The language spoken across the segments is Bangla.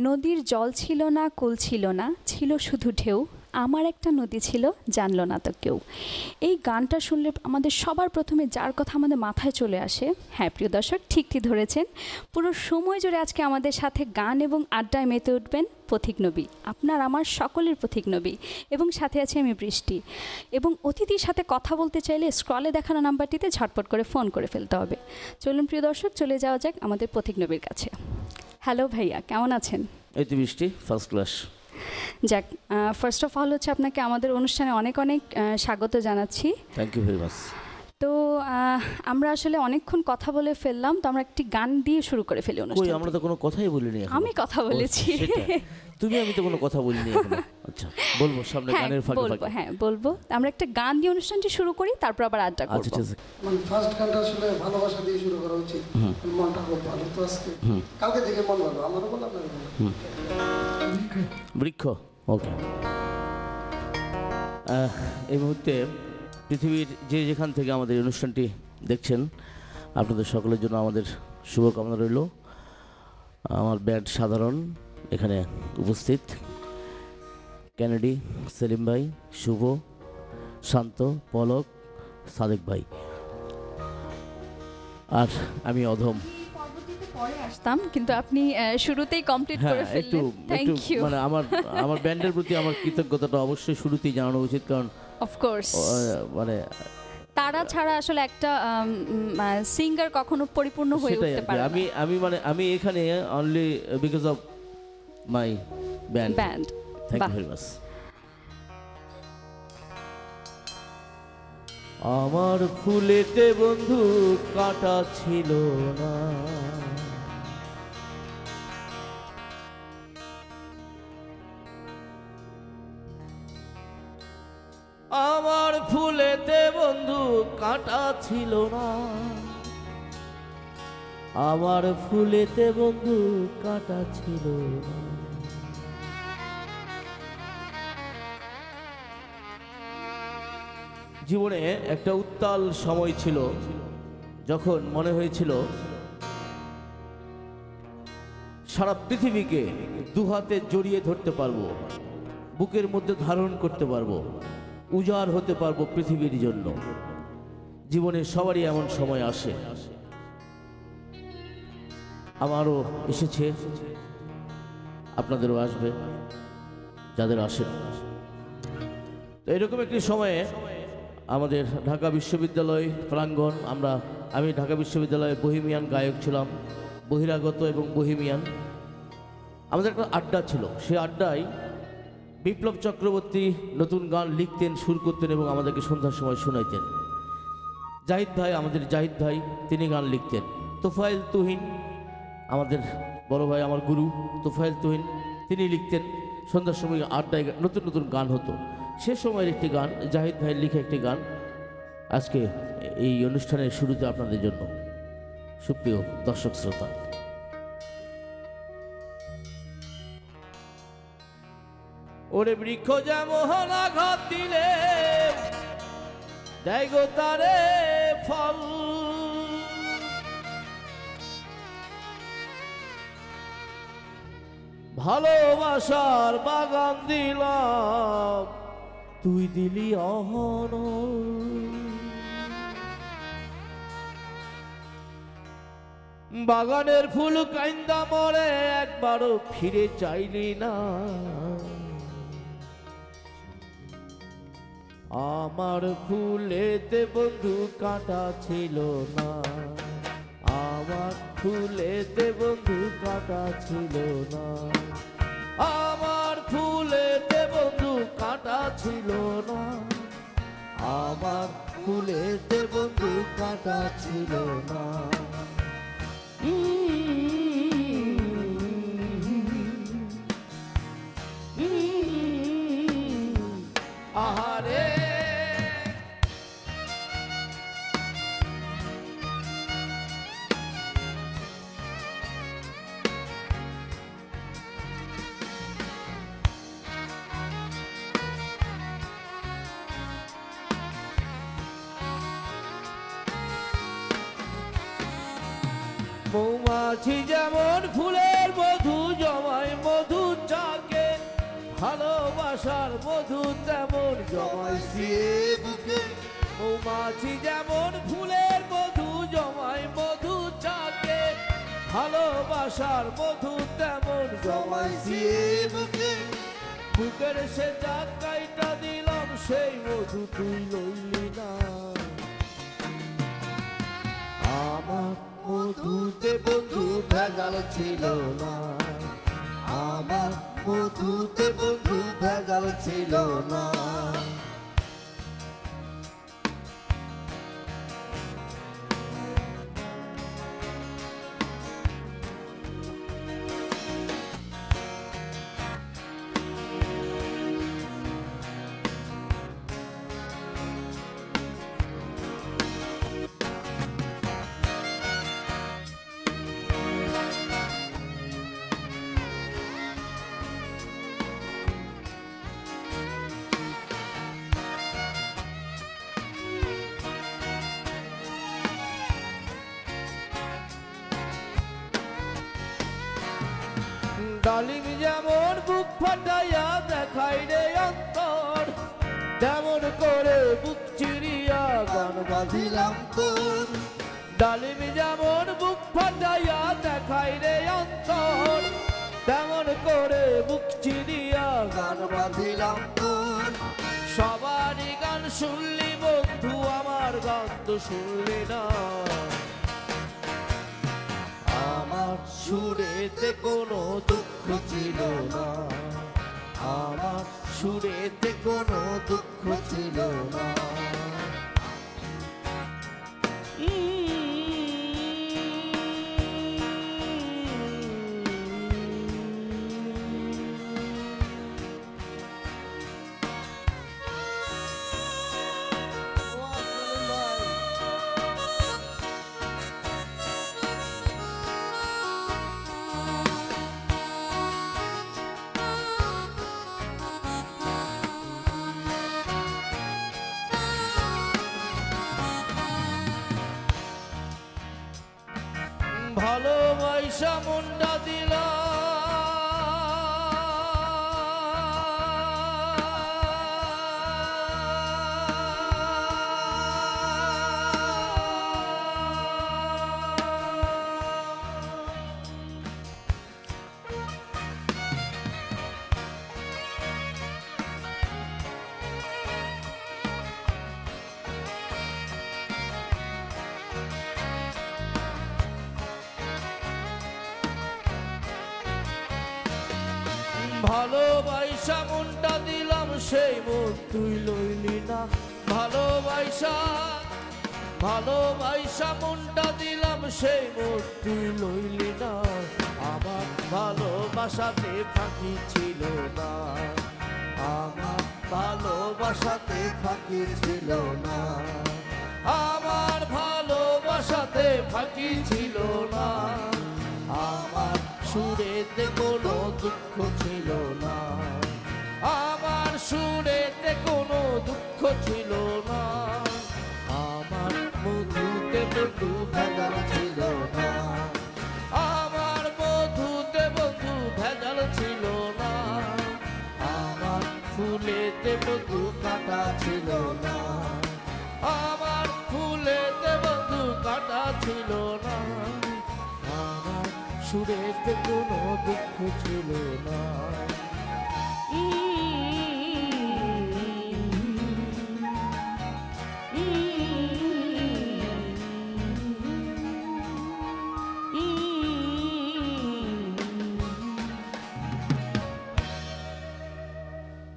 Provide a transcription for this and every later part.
নদীর জল ছিল না, কুল ছিল না, ছিল শুধু ঢেউ। আমার একটা নদী ছিল, জানলো না তো কেউ। এই গানটা শুনলে আমাদের সবার প্রথমে যার কথা আমাদের মাথায় চলে আসে হ্যাঁ প্রিয় দর্শক ঠিকই ধরেছেন। পুরো সময় জুড়ে আজকে আমাদের সাথে গান এবং আড্ডায় মেতে উঠবেন পথিক নবী। আপনার, আমার সকলের পথিক নবী। এবং সাথে আছে আমি বৃষ্টি। এবং অতিথির সাথে কথা বলতে চাইলে স্ক্রলে দেখানো নাম্বারটিতে ঝটপট করে ফোন করে ফেলতে হবে। চলুন, প্রিয় দর্শক, চলে যাওয়া যাক আমাদের পথিক নবীর কাছে। হ্যালো ভাইয়া কেমন আছেন? এই তো বৃষ্টি ফার্স্ট ক্লাস যাক ফার্স্ট অফ অল হচ্ছে আপনাকে আমাদের অনুষ্ঠানে অনেক অনেক স্বাগত জানাচ্ছি। থ্যাংক ইউ ভেরি মাচ আমরা আসলে অনেকক্ষণ কথা বলে ফেললাম তো আমরা একটি গান দিয়ে শুরু করে ফেলি অনুষ্ঠান আমরা তো কোনো কথাই বলিনি। আমি কথা বলেছি। তুমি আমি তো কোনো কথা বলিনি আচ্ছা বলব সামনে হ্যাঁ গানের ফাঁকে বলব হ্যাঁ বলব। আমরা একটা গান দিয়ে অনুষ্ঠানটি শুরু করি তারপর আবার আড্ডা আচ্ছা করব। ঠিক আছে। মানে ফার্স্ট গানটা আসলে ভালোবাসা দিয়ে শুরু করা উচিত। মনটা খুব ভালো। তো আজকে কালকে থেকে মন ভালো। আমারও আপনারও বলো বৃক্ষ। ওকে। এই মুহূর্তে পৃথিবীর যে যেখান থেকে আমাদের অনুষ্ঠানটি দেখছেন, আপনাদের সকলের জন্য আমাদের শুভকামনা রইল। আমার ব্যান্ড সাধারণ এখানে উপস্থিত। ক্যানেডি সেলিম ভাই, শুভ, শান্ত, পলক, সাদেক ভাই। আর আমি অধম। পরে আসতাম কিন্তু আপনি শুরুতেই কমপ্লিট হ্যাঁ করে ফেললেন। থ্যাংক ইউ মানে আমার আমার ব্যান্ডের প্রতি আমার কৃতজ্ঞতাটা অবশ্যই শুরুতেই জানানো উচিত কারণ অফকোর্স মানে তারা ছাড়া আসলে একটা সিঙ্গার কখনো পরিপূর্ণ হয়ে উঠতে। পারে আমি আমি মানে আমি এখানে only because of my band band thank you very much আমার ফুলেতে বন্ধু কাটা ছিল না। কাটা ছিল না। আমার ফুলেতে বন্ধু কাটা ছিল জীবনে একটা উত্তাল সময় ছিল, যখন মনে হয়েছিল, সারা পৃথিবীকে দুহাতে জড়িয়ে ধরতে পারব, বুকের মধ্যে ধারণ করতে পারব, উজাড় হতে পারব পৃথিবীর জন্য। জীবনে সবারই এমন সময় আসে। আমারও এসেছে। আপনাদেরও আসবে। যাদের আসে। তো এরকম একটি সময়ে আমাদের ঢাকা বিশ্ববিদ্যালয় প্রাঙ্গণ, আমরা, আমি ঢাকা বিশ্ববিদ্যালয়ে বহিমিয়ান গায়ক ছিলাম, বহিরাগত এবং বহিমিয়ান। আমাদের একটা আড্ডা ছিল। সেই আড্ডায় বিপ্লব চক্রবর্তী নতুন গান লিখতেন, সুর করতেন এবং আমাদেরকে সন্ধ্যার সময় শোনাইতেন। জাহিদ ভাই, আমাদের জাহিদ ভাই, তিনি গান লিখতেন। তোফাইল তুহিন, আমাদের বড় ভাই, আমার গুরু তোফাইল তুহিন, তিনি লিখতেন। সন্ধ্যার সময় আড্ডায় নতুন নতুন গান হতো। সে সময়ের একটি গান, জাহিদ ভাইয়ের লিখে একটি গান। আজকে এই অনুষ্ঠানের শুরুতে আপনাদের জন্য। সুপ্রিয় দর্শক শ্রোতা। ওরে বৃক্ষ যেমন আঘাত দিলে, দেয় গো তারে। ফল। ভালোবাসার বাগান দিলাম, তুই দিলি অহন বাগানের ফুল কাইন্দা মরে একবারও ফিরে চাইলি না। আমার ফুলেতে বন্ধু কাটা ছিল না। আমার ফুলেতে বন্ধু কাটা ছিল না। আমার ফুলেতে বন্ধু কাটা ছিল না। আমার ফুলেতে বন্ধু কাটা ছিল না। মৌমাছি যেমন ফুলের মধু জমায় মধু চাকে ভালোবাসার মধু তেমন জমাইছি এ বুকে। মৌমাছি যেমন ফুলের মধু জমায় মধু চাকে ভালোবাসার মধু তেমন জমাইছি এ বুকে। বুকের সে জায়গাটা দিলাম, সেই মধু তুই লইলি না। আমার মধুতে বন্ধু ভেজাল ছিল না। আমার মধুতে বন্ধু ভেজাল ছিল না। যেমন বুক ফাটাইয়া দেখাই রে অন্তর, তেমন করে বুক চিরিয়া গান বাঁধিলাম তোর। ডালিম যেমন বুক ফাটাইয়া দেখাই রে অন্তর, তেমন করে বুক চিরিয়া গান বাঁধিলাম তোর। সবারই গান শুনলি বন্ধু, আমার গান তো শুনলি না। আমার সুরেতে কোনো দুঃখ ছিল না। আমার সুরেতে কোনো দুঃখ ছিল না। ভালোবাসা মনটা দিলাম, সেই মন তুই লইলি না। ভালোবাসা ভালোবাসা মনটা দিলাম, সেই মন তুই লইলি না। আমার ভালোবাসাতে ফাঁকি ছিল না। আমার ভালোবাসাতে ফাঁকি ছিল না। আমার ভালোবাসাতে ফাঁকি ছিল না। সুরেতে কোনো দুঃখ ছিল না। আমার সুরেতে কোনো দুঃখ ছিল না। আমার মধুতে বন্ধু ভেজাল ছিল না। আমার মধুতে বন্ধু ভেজাল ছিল না। আমার ফুলেতে বন্ধু কাটা ছিল না। আমার ফুলেতে বন্ধু কাটা ছিল না। সুরেতে কোনো দুঃখ ছিল না।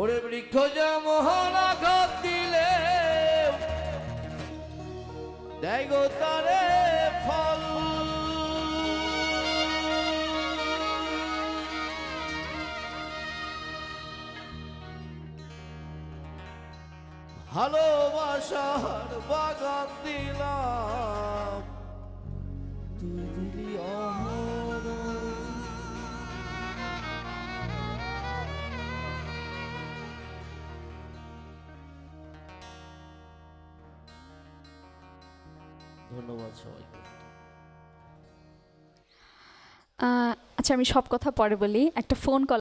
ওরে বৃক্ষ যা মহানাঘাত দিলে দেয় গো তারে ভালোবাসার বাগান দিলাম। তুই দিলি আচ্ছা আমি সব কথা পরে বলি। একটা ফোন কল